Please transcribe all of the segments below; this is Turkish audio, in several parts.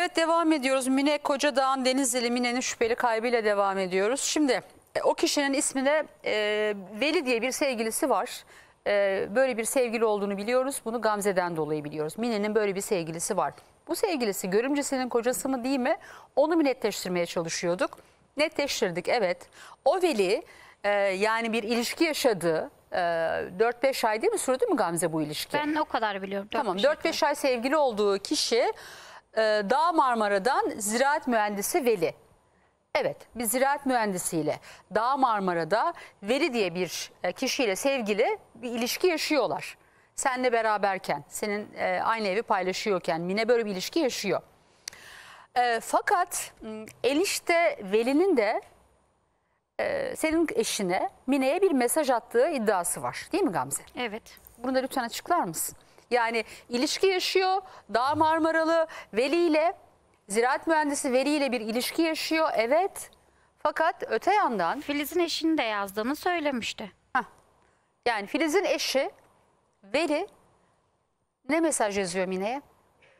Evet devam ediyoruz. Mine Kocadağ'ın Denizli Mine'nin şüpheli kaybıyla devam ediyoruz. Şimdi e, o kişinin isminde e, Veli diye bir sevgilisi var. E, böyle bir sevgili olduğunu biliyoruz. Bunu Gamze'den dolayı biliyoruz. Mine'nin böyle bir sevgilisi var. Bu sevgilisi görümcesinin kocası mı değil mi? Onu mu netleştirmeye çalışıyorduk? Netleştirdik evet. O Veli e, yani bir ilişki yaşadı. E, 4-5 ay değil mi sürdü mü Gamze bu ilişki? Ben o kadar biliyorum. Tamam beş ay 4-5 ay sevgili olduğu kişi e, Dağ Marmara'dan ziraat mühendisi Veli. Evet bir ziraat mühendisiyle Dağ Marmara'da Veli diye bir e, kişiyle sevgili bir ilişki yaşıyorlar. Seninle beraberken, senin e, aynı evi paylaşıyorken Mine böyle bir ilişki yaşıyor. E, fakat enişte Veli'nin de e, senin eşine Mine'ye bir mesaj attığı iddiası var değil mi Gamze? Evet. Bunu da lütfen açıklar mısın? Yani ilişki yaşıyor, Dağ Marmaralı Veli ile, ziraat mühendisi Veli ile bir ilişki yaşıyor, evet. Fakat öte yandan, Filiz'in eşini de yazdığını söylemişti. heh, yani Filiz'in eşi Veli ne mesaj yazıyor Mine'ye?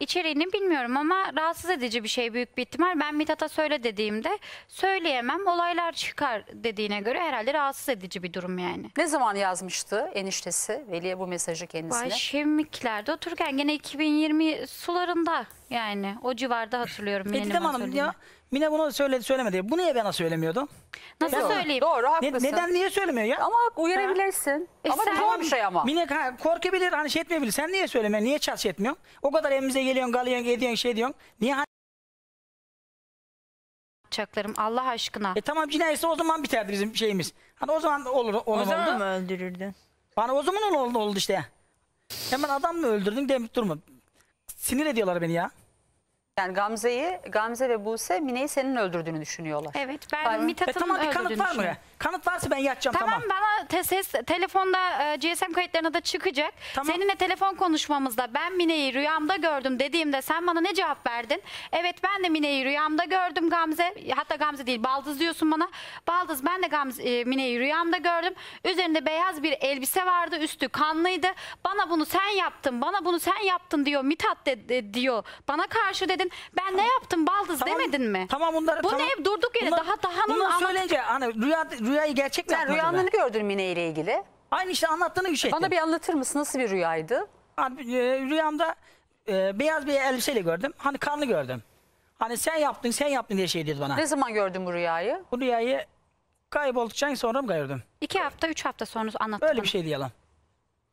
İçeriğini bilmiyorum ama rahatsız edici bir şey büyük bir ihtimal. Ben Mithat'a söyle dediğimde söyleyemem olaylar çıkar dediğine göre herhalde rahatsız edici bir durum yani. Ne zaman yazmıştı eniştesi Veli'ye bu mesajı kendisine? Vay Şemikler'de otururken gene 2020 sularında yani o civarda hatırlıyorum. E Mine'nin Didem bana Hanım ya Mine bunu söyledi söylemedi. Bu niye bana söylemiyordu? Nasıl Doğru, söyleyeyim? Doğru, Ne- haklısın. neden niye söylemiyor ya? Ama uyarabilirsin. E ama sen- tamam bir şey ama. Mine ha, korkabilir hani şey etmeyebilir. Sen niye söylemiyorsun? Niye şey etmiyorsun? O kadar evimize geliyorsun, galıyorsun, ediyorsun, şey diyorsun. Niye? hani- Çaklarım Allah aşkına. E tamam cinayetse o zaman biterdi bizim şeyimiz. Hani o zaman olur onun O zaman oldu. mı öldürürdün? Bana o zaman oldu, oldu işte. Hemen adam mı öldürdün demip durma. Sinir ediyorlar beni ya. Yani Gamze'yi, Gamze ve Buse Mine'yi senin öldürdüğünü düşünüyorlar. Evet ben. E Mithat'ın tamam bir kanıt var mı? Kanıt varsa ben yatacağım Tamam, tamam. bana te- ses telefonda e, GSM kayıtlarına da çıkacak. Tamam. Seninle telefon konuşmamızda ben Mine'yi rüyamda gördüm dediğimde sen bana ne cevap verdin? Evet ben de Mine'yi rüyamda gördüm Gamze. Hatta Gamze değil Baldız diyorsun bana. Baldız ben de Gamze, e, Mine'yi rüyamda gördüm. Üzerinde beyaz bir elbise vardı üstü kanlıydı. Bana bunu sen yaptın bana bunu sen yaptın diyor. Mithat de, de- diyor. Bana karşı dedin. Ben ne yaptım Baldız Tamam, demedin mi? Tamam bunları Bu tamam. ne durduk yere Bunlar- daha dahanın Bunları anlat- söyleyince hani rüya, rüyayı gerçek mi Sen rüyanı ne gördün Mine ile ilgili? Aynı işte anlattığını bir şey Bana bir anlatır mısın? Nasıl bir rüyaydı? Hani, e, rüyamda e, beyaz bir elbiseyle gördüm. Hani kanlı gördüm. Hani sen yaptın sen yaptın diye şey dedi bana. Ne zaman gördün bu rüyayı? Bu rüyayı kaybolduktan sonra mı gördüm? İki hafta üç hafta sonra anlattın. Öyle bana. bir şey diyelim.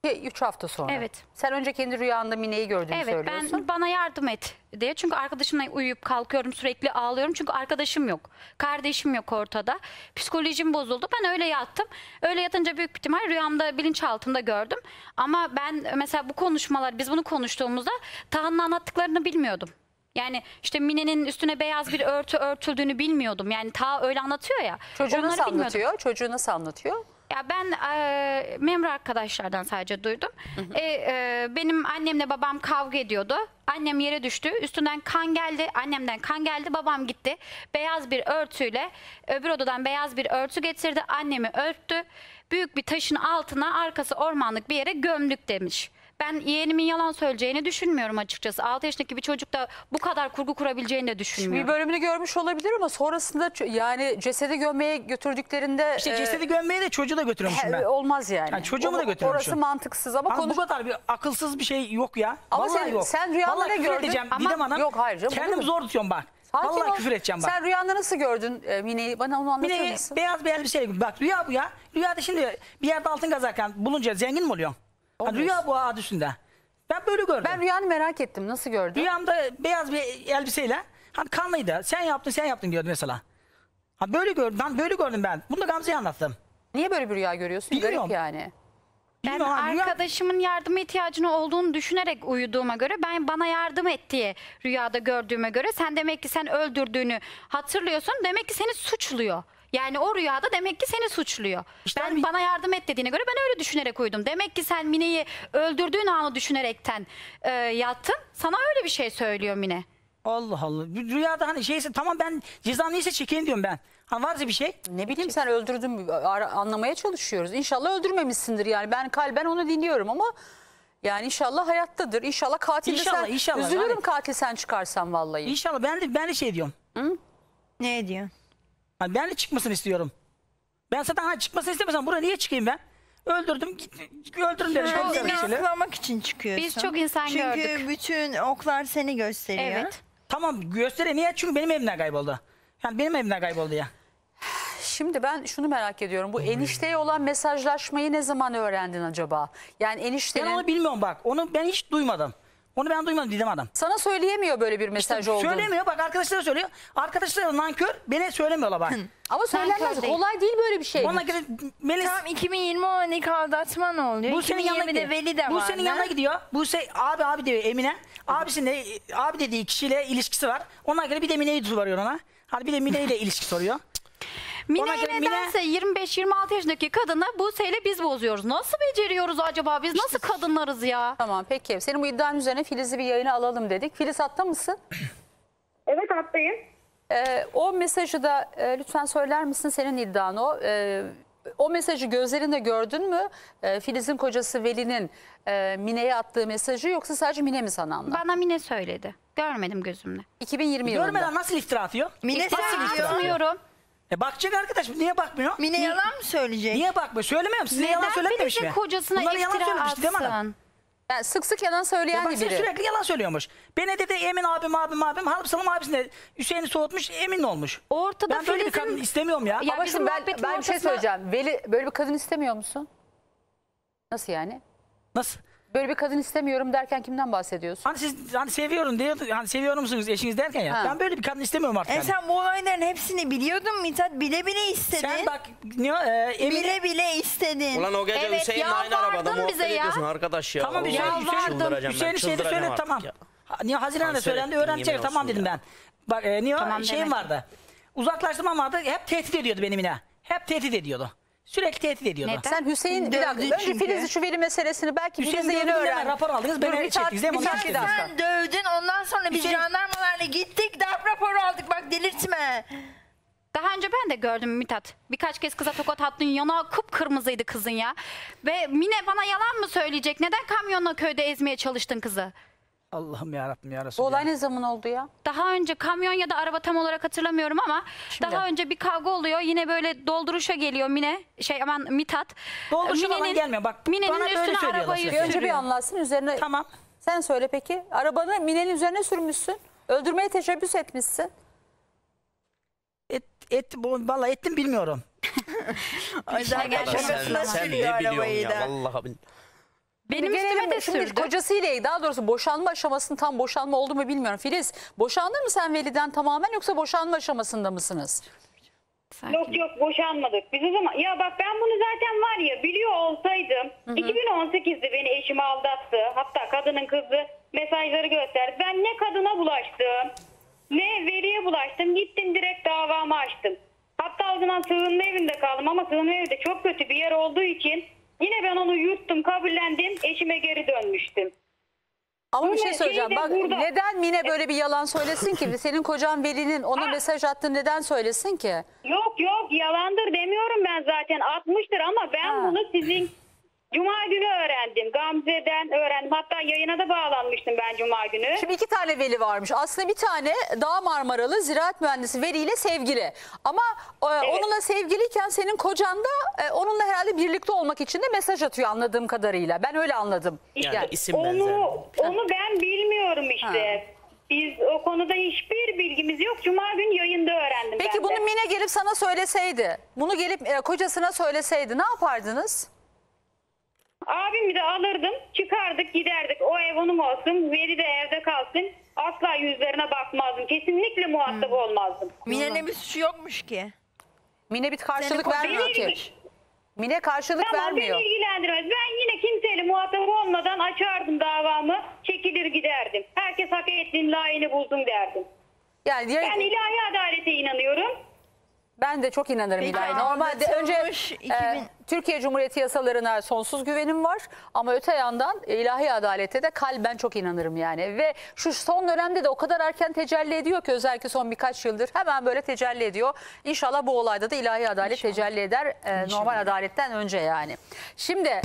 Üç hafta sonra. Evet. Sen önce kendi rüyanda Mine'yi gördüğünü Evet söylüyorsun. ben bana yardım et diye. Çünkü arkadaşımla uyuyup kalkıyorum sürekli ağlıyorum. Çünkü arkadaşım yok. Kardeşim yok ortada. Psikolojim bozuldu. Ben öyle yattım. Öyle yatınca büyük ihtimal rüyamda bilinçaltımda gördüm. Ama ben mesela bu konuşmalar biz bunu konuştuğumuzda Taha'nın anlattıklarını bilmiyordum. Yani işte Mine'nin üstüne beyaz bir örtü örtüldüğünü bilmiyordum. Yani ta öyle anlatıyor ya. Çocuğu nasıl bilmiyordum. anlatıyor? Çocuğu nasıl anlatıyor? Ya ben e, memur arkadaşlardan sadece duydum. E, e, benim annemle babam kavga ediyordu. Annem yere düştü. Üstünden kan geldi. Annemden kan geldi. Babam gitti. Beyaz bir örtüyle öbür odadan beyaz bir örtü getirdi. Annemi örttü. Büyük bir taşın altına arkası ormanlık bir yere gömdük demiş. Ben yeğenimin yalan söyleyeceğini düşünmüyorum açıkçası. 6 yaşındaki bir çocuk da bu kadar kurgu kurabileceğini de Bir düşünmüyorum. bölümünü görmüş olabilir ama sonrasında yani cesedi gömmeye götürdüklerinde İşte e, cesedi gömmeye de çocuğu da götürmüşüm ben. olmaz yani. Ha, çocuğumu da götürmüşüm. Orası mantıksız ama konuş. bu kadar bir akılsız bir şey yok ya. Ama Vallahi sen- yok. sen rüyanda ne gördün? edeceğim Ama- Didem Hanım. Yok, hayır canım, mu? zor tutuyorum bak. Sakin Vallahi ol. küfür edeceğim bak. Sen rüyanda nasıl gördün e, Mine'yi? Bana onu anlatır mısın? beyaz bir elbiseyle. Bak rüya bu ya. Rüyada şimdi bir yerde altın kazarken bulunca zengin mi oluyorsun? Ha, Oluyorsun. rüya bu adı üstünde. Ben böyle gördüm. Ben rüyanı merak ettim. Nasıl gördün? Rüyamda beyaz bir elbiseyle hani kanlıydı. Sen yaptın sen yaptın diyordu mesela. Ha böyle gördüm. Ben böyle gördüm ben. Bunu da Gamze'ye anlattım. Niye böyle bir rüya görüyorsun? Bilmiyorum. Garip yani. Ben Bilmiyorum ama rüya- arkadaşımın yardıma ihtiyacını olduğunu düşünerek uyuduğuma göre ben bana yardım et diye rüyada gördüğüme göre sen demek ki sen öldürdüğünü hatırlıyorsun demek ki seni suçluyor. Yani o rüyada demek ki seni suçluyor. İşte ben hani- bana yardım et dediğine göre ben öyle düşünerek uyudum. Demek ki sen Mine'yi öldürdüğün anı düşünerekten e, yattın. Sana öyle bir şey söylüyor Mine. Allah Allah. Rüyada hani şeyse tamam ben ceza neyse çekeyim diyorum ben. Ha varsa bir şey. Ne bileyim sen öldürdün mü? Ara- anlamaya çalışıyoruz. İnşallah öldürmemişsindir yani. Ben kalben onu dinliyorum ama Yani inşallah hayattadır. İnşallah katil de İnşallah, sen. inşallah. Üzülürüm Yani- katil sen çıkarsan vallahi. İnşallah ben de ben de şey diyorum. Ne diyor? Hani ben de çıkmasını istiyorum. Ben zaten hani çıkmasını istemesem buraya niye çıkayım ben? Öldürdüm, git, öldürün. Kendini aklamak için çıkıyorsun. Biz çok insan Çünkü gördük. bütün oklar seni gösteriyor. Evet. Tamam göstere niye? Çünkü benim evimden kayboldu. Yani benim evimden kayboldu ya. Şimdi ben şunu merak ediyorum. Bu enişteye olan mesajlaşmayı ne zaman öğrendin acaba? Yani Ben eniştenin onu bilmiyorum bak. Onu ben hiç duymadım. Onu ben duymadım Didem Adam. sana söyleyemiyor böyle bir mesaj olduğunu. Söylemiyor bak arkadaşlara söylüyor. Arkadaşlar nankör beni söylemiyorlar bak. Ama söylenmez. Değil. Kolay değil böyle bir şey. Ona göre Melis Tam 2020 12 aldatma ne oluyor? bu senin yanına 2020'de gidiyor. Veli de Bu vardı. senin yanına gidiyor. Bu se abi abi diyor Emine. Abisinin abi dediği kişiyle ilişkisi var. Ona göre bir de Mine'yi tutuvarıyor ona. Hadi bir de Mine ile ilişki soruyor. Mine'yi göre Mine- nedense 25-26 yaşındaki kadını Buse'yle biz bozuyoruz. Nasıl beceriyoruz acaba? Biz nasıl kadınlarız ya? Tamam peki. Senin bu iddian üzerine Filiz'i bir yayına alalım dedik. Filiz hatta mısın? Evet hattayım. Ee, o mesajı da e, lütfen söyler misin senin iddian o. Ee, o mesajı gözlerinde gördün mü? Ee, Filiz'in kocası Veli'nin e, Mine'ye attığı mesajı yoksa sadece Mine mi sana anlattı? Bana Mine söyledi. Görmedim gözümle. 2020 yılında. Görmeden nasıl iftira atıyor? Mine İftira söylüyor. atmıyorum. E bakacak arkadaş niye bakmıyor? Mine yalan mı söyleyecek? Niye bakmıyor? Söylemiyorum size yalan Neden söyletmemiş Filiz'in mi? kocasına Bunları yalan iftira söylemiş Didem Hanım. atsın? Yani sık sık yalan Ya söyleyen sen biri. sürekli yalan söylüyormuş. Beni dedi Emin abim abim abim. Halbuki Salım abisine Hüseyin'i soğutmuş emin olmuş. Ortada ben böyle bir kadın istemiyorum ya. Ya Ama şimdi ben, ben bir şey ortasına- söyleyeceğim. Veli böyle bir kadın istemiyor musun? Nasıl yani? Nasıl? Böyle bir kadın istemiyorum derken kimden bahsediyorsun? Hani siz hani seviyorum diyor, hani seviyor musunuz eşiniz derken ya. Ha. Ben böyle bir kadın istemiyorum artık. E yani. sen bu olayların hepsini biliyordun Mithat. Bile bile istedin. Sen bak ne e, Emine Bile bile istedin. Ulan o gece Evet, Hüseyin'le aynı arabada muhabbet ediyorsun arkadaş ya. tamam Hüseyin, Allah, Hüseyin, çıldıracağım ben, Hüseyin şeyde söyle tamam. Niye Haziran'da söylendi öğrenecek tamam dedim ya. ben. Bak e, niye Tamam şeyim demedim. vardı. Uzaklaştırmam vardı hep tehdit ediyordu benim yine. Hep tehdit ediyordu. Sürekli tehdit ediyordu. Neden? Sen Hüseyin bir dakika. Önce çünkü. Filiz'i şu veli meselesini belki Hüseyin Filiz de yeni dövdü, hemen öğrendi. rapor aldınız, beni Dur, bir çektiniz, değil mi? dakika. Sen dövdün ondan sonra biz Hüseyin- jandarmalarla gittik darp raporu aldık bak delirtme. Daha önce ben de gördüm Mithat. Birkaç kez kıza tokat attın. Yanağı kıpkırmızıydı kızın ya. Ve Mine bana yalan mı söyleyecek? Neden kamyonla köyde ezmeye çalıştın kızı? Allah'ım ya Rabbim ya Bu Resulallah. olay ne zaman oldu ya? Daha önce kamyon ya da araba tam olarak hatırlamıyorum ama daha önce bir kavga oluyor. Yine böyle dolduruşa geliyor Mine. Şey aman Mithat. Dolduruşa falan Mine'nin- gelmiyor. Bak, Mine'nin bana böyle üstüne söylüyorlar arabayı sürekli. Bir önce bir sürüyor. anlatsın üzerine. Tamam. Sen söyle peki. Arabanı Mine'nin üzerine sürmüşsün. Öldürmeye teşebbüs etmişsin. Et, et, bu, vallahi ettim bilmiyorum. Ay zaten sen, şakasına sen sürüyor ne biliyorsun arabayı ya da. vallahi billahi. Benim Gelelim üstüme de şimdi sürdü. kocasıyla daha doğrusu boşanma aşamasının tam boşanma oldu mu bilmiyorum. Filiz boşandın mı sen Veli'den tamamen yoksa boşanma aşamasında mısınız? Sakin. Yok yok boşanmadık. Biz o zaman ya bak ben bunu zaten var ya biliyor olsaydım 2018'de beni eşim aldattı. Hatta kadının kızı mesajları gösterdi. Ben ne kadına bulaştım ne veliye bulaştım. Gittim direkt davamı açtım. Hatta o zaman sığınma evinde kaldım ama sığınma evi de çok kötü bir yer olduğu için yine ben onu yuttum kabullendim eşime geri dönmüştüm. Ama bir şey söyleyeceğim. Bak burada- neden Mine böyle bir yalan söylesin ki? Senin kocan Veli'nin ona Ha. mesaj attığını neden söylesin ki? Yok yok yalandır demiyorum ben zaten atmıştır ama ben Ha. bunu sizin Cuma günü öğrendim. Gamze'den öğrendim. Hatta yayına da bağlanmıştım ben Cuma günü. Şimdi iki tane Veli varmış. Aslında bir tane Dağ Marmaralı ziraat mühendisi Veli ile sevgili. Ama e, onunla sevgiliyken senin kocan da e, onunla herhalde birlikte olmak için de mesaj atıyor anladığım kadarıyla. Ben öyle anladım. Yani isim onu, onu ben bilmiyorum işte. Biz o konuda hiçbir bilgimiz yok. Cuma günü yayında öğrendim Peki ben de. bunu Mine gelip sana söyleseydi, bunu gelip e, kocasına söyleseydi ne yapardınız? Abimi de alırdım. Çıkardık giderdik. O ev onun olsun. Veri de evde kalsın. Asla yüzlerine bakmazdım. Kesinlikle muhatap olmazdım. Mine'nin bir suçu yokmuş ki. Mine bir karşılık Seni vermiyor ki. Mine karşılık Tamam vermiyor. beni ilgilendirmez. Ben yine kimseyle muhatap olmadan açardım davamı. Çekilir giderdim. Herkes hak ettiğin layığını buldum derdim. Yani diğer- Ben ilahi adalete inanıyorum. Ben de çok inanırım Peki, ilahi. Normalde önce aldatılmış e, 2000 Türkiye Cumhuriyeti yasalarına sonsuz güvenim var. Ama öte yandan ilahi adalete de kalben çok inanırım yani. Ve şu son dönemde de o kadar erken tecelli ediyor ki özellikle son birkaç yıldır hemen böyle tecelli ediyor. İnşallah bu olayda da ilahi adalet tecelli eder. e, normal adaletten önce yani. Şimdi